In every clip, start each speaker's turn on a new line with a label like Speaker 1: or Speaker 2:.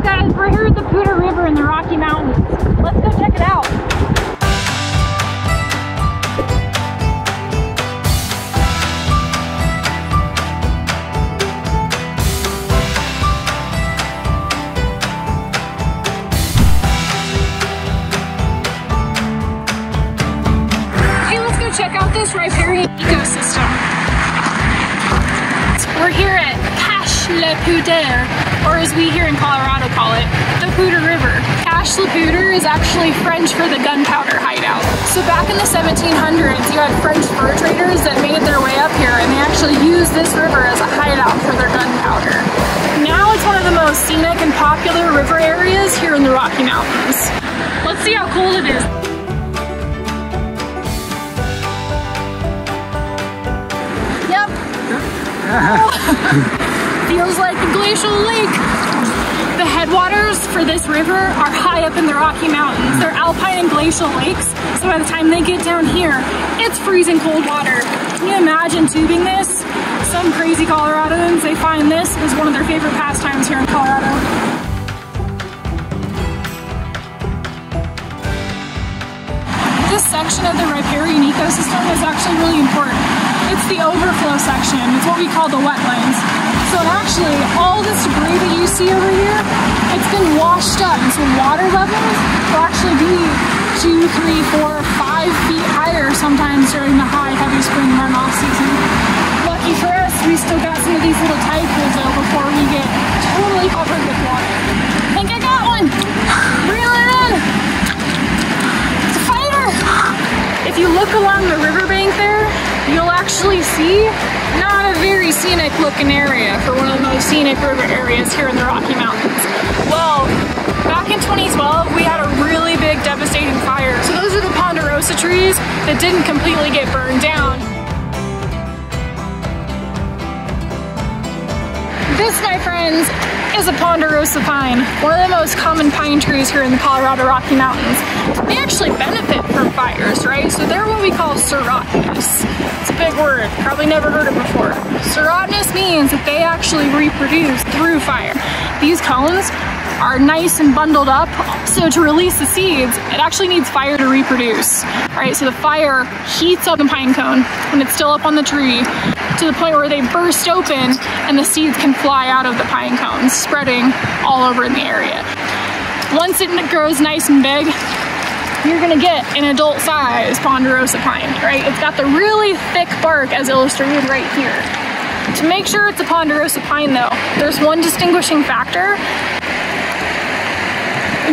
Speaker 1: up guys? We're here at the Poudre River in the Rocky Mountains. Let's go check it out. Hey, let's go check out this riparian ecosystem. We're here at le Poudre, or as we here in Colorado call it, the Poudre River. Cache le Poudre is actually French for the gunpowder hideout. So back in the 1700s, you had French fur traders that made their way up here and they actually used this river as a hideout for their gunpowder. Now it's one of the most scenic and popular river areas here in the Rocky Mountains. Let's see how cool it is. Yep. Feels like a glacial lake. The headwaters for this river are high up in the Rocky Mountains. They're alpine and glacial lakes, so by the time they get down here, it's freezing cold water. Can you imagine tubing this? Some crazy Coloradans, they find this is one of their favorite pastimes here in Colorado. This section of the riparian ecosystem is actually really important. It's the overflow section. It's what we call the wetlands. So actually, all this debris that you see over here, it's been washed up. And so water levels will actually be two, three, four, five feet higher sometimes during the high, heavy spring runoff season. Lucky for us, we still got some of these little tide pools though before we get totally covered with water. I think I got one. Reel it in. It's a fighter. If you look along the riverbank there, you'll actually see not a very scenic looking area for one of the most scenic river areas here in the Rocky Mountains. Well, back in 2012, we had a really big devastating fire. So those are the ponderosa trees that didn't completely get burned down. This, my friends, is a ponderosa pine, one of the most common pine trees here in the Colorado Rocky Mountains. They actually benefit from fires, right? So they're what we call serotinous. It's a big word, probably never heard it before. Serotinous means that they actually reproduce through fire. These cones are nice and bundled up. So to release the seeds, it actually needs fire to reproduce. All right, so the fire heats up the pine cone when it's still up on the tree to the point where they burst open and the seeds can fly out of the pine cones, spreading all over in the area. Once it grows nice and big, you're gonna get an adult size ponderosa pine, right? It's got the really thick bark as illustrated right here. To make sure it's a ponderosa pine though, there's one distinguishing factor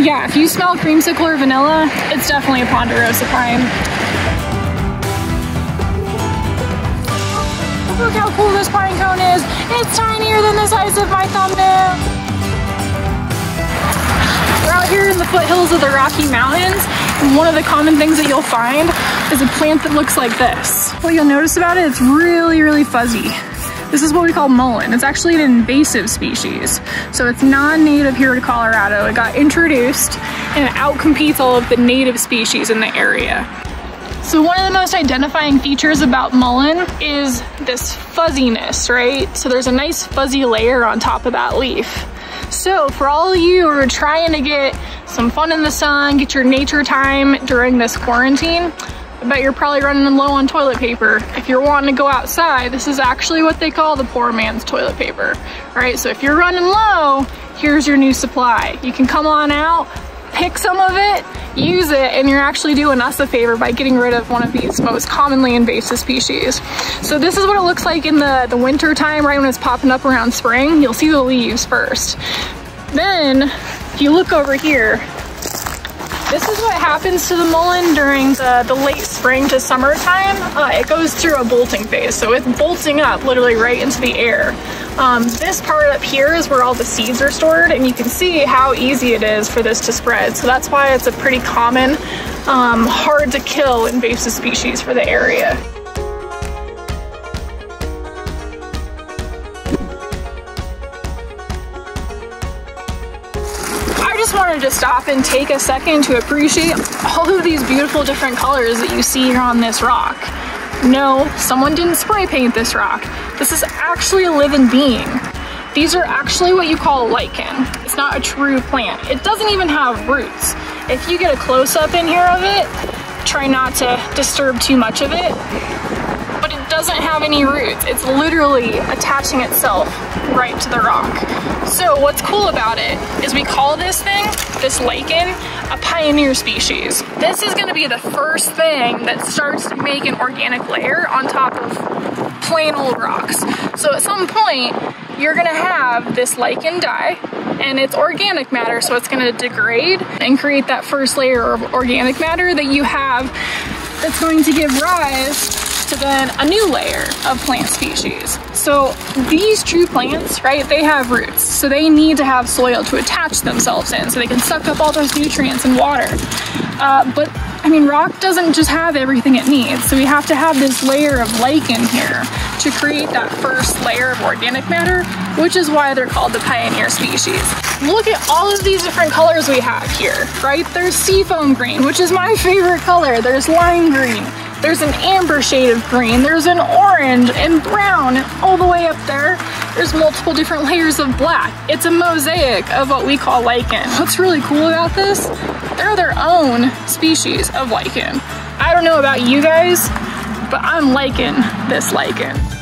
Speaker 1: yeah, if you smell creamsicle or vanilla, it's definitely a ponderosa pine. Look how cool this pine cone is. It's tinier than the size of my thumbnail. We're out here in the foothills of the Rocky Mountains. And one of the common things that you'll find is a plant that looks like this. What you'll notice about it, it's really, really fuzzy. This is what we call mullein. It's actually an invasive species. So it's non-native here to Colorado. It got introduced and it outcompetes all of the native species in the area. So one of the most identifying features about mullein is this fuzziness, right? So there's a nice fuzzy layer on top of that leaf. So for all of you who are trying to get some fun in the sun, get your nature time during this quarantine, bet you're probably running low on toilet paper. If you're wanting to go outside, this is actually what they call the poor man's toilet paper. Right, so if you're running low, here's your new supply. You can come on out, pick some of it, use it, and you're actually doing us a favor by getting rid of one of these most commonly invasive species. So this is what it looks like in the, the winter time, right when it's popping up around spring. You'll see the leaves first. Then, if you look over here, this is what happens to the mullein during the, the late spring to summertime. Uh, it goes through a bolting phase, so it's bolting up literally right into the air. Um, this part up here is where all the seeds are stored, and you can see how easy it is for this to spread. So that's why it's a pretty common, um, hard to kill invasive species for the area. Just wanted to stop and take a second to appreciate all of these beautiful different colors that you see here on this rock. No, someone didn't spray paint this rock. This is actually a living being. these are actually what you call lichen. It's not a true plant. It doesn't even have roots. If you get a close up in here of it, try not to disturb too much of it, but it doesn't have any roots. It's literally attaching itself right to the rock. So what's cool about it is we call this thing, this lichen, a pioneer species. This is gonna be the first thing that starts to make an organic layer on top of plain old rocks. So at some point, you're gonna have this lichen die and it's organic matter, so it's gonna degrade and create that first layer of organic matter that you have that's going to give rise to then a new layer of plant species. So these true plants, right, they have roots. So they need to have soil to attach themselves in so they can suck up all those nutrients and water. Uh, but I mean, rock doesn't just have everything it needs. So we have to have this layer of lichen here to create that first layer of organic matter, which is why they're called the pioneer species. Look at all of these different colors we have here, right? There's seafoam green, which is my favorite color. There's lime green. There's an amber shade of green. There's an orange and brown all the way up there. There's multiple different layers of black. It's a mosaic of what we call lichen. What's really cool about this? They're their own species of lichen. I don't know about you guys, but I'm liking this lichen.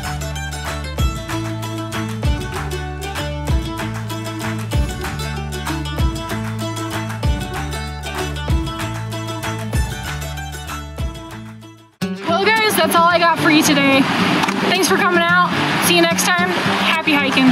Speaker 1: That's all I got for you today. Thanks for coming out. See you next time. Happy hiking.